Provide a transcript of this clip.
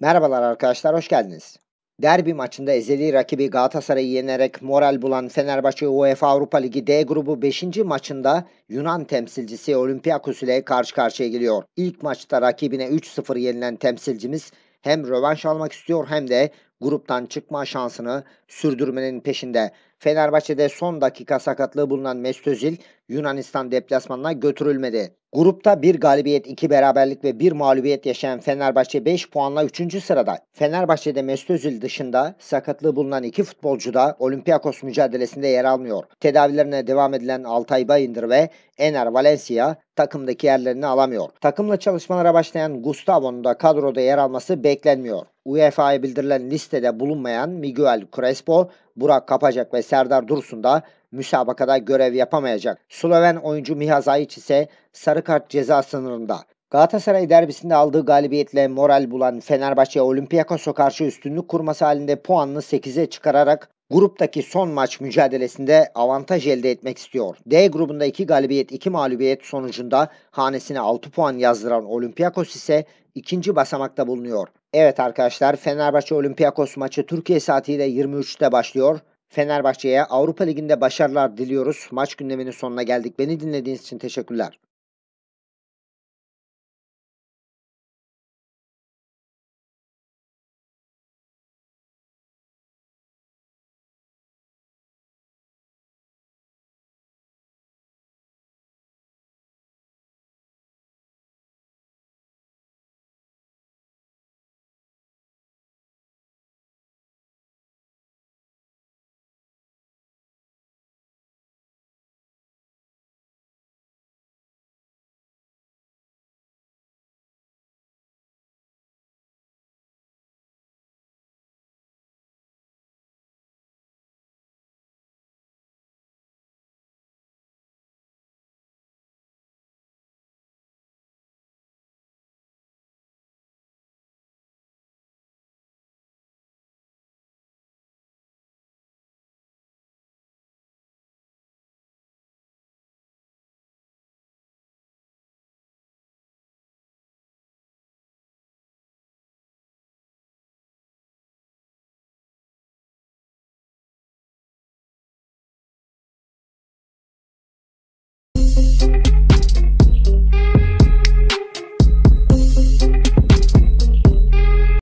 Merhabalar arkadaşlar, hoş geldiniz. Derbi maçında ezeli rakibi Galatasaray'ı yenerek moral bulan Fenerbahçe UEFA Avrupa Ligi D grubu 5. maçında Yunan temsilcisi Olympiakos ile karşı karşıya geliyor. İlk maçta rakibine 3-0 yenilen temsilcimiz hem rövanş almak istiyor hem de gruptan çıkma şansını sürdürmenin peşinde. Fenerbahçe'de son dakika sakatlığı bulunan Mesut Özil Yunanistan deplasmanına götürülmedi. Grupta bir galibiyet, iki beraberlik ve bir mağlubiyet yaşayan Fenerbahçe 5 puanla 3. sırada. Fenerbahçe'de Mesut Özil dışında sakatlığı bulunan iki futbolcu da Olympiakos mücadelesinde yer almıyor. Tedavilerine devam edilen Altay Bayındır ve Ener Valencia takımdaki yerlerini alamıyor. Takımla çalışmalara başlayan Gustavo'nun da kadroda yer alması beklenmiyor. UEFA'ya bildirilen listede bulunmayan Miguel Crespo, Burak Kapacak ve Serdar Dursun da müsabakada görev yapamayacak. Sloven oyuncu Miha Zayic ise sarı kart ceza sınırında. Galatasaray derbisinde aldığı galibiyetle moral bulan Fenerbahçe Olympiakos'a karşı üstünlük kurması halinde puanını 8'e çıkararak gruptaki son maç mücadelesinde avantaj elde etmek istiyor. D grubunda 2 galibiyet 2 mağlubiyet sonucunda hanesine 6 puan yazdıran Olympiakos ise ikinci basamakta bulunuyor. Evet arkadaşlar Fenerbahçe Olympiakos maçı Türkiye saatiyle 23'te başlıyor. Fenerbahçe'ye Avrupa Ligi'nde başarılar diliyoruz. Maç gündeminin sonuna geldik. Beni dinlediğiniz için teşekkürler.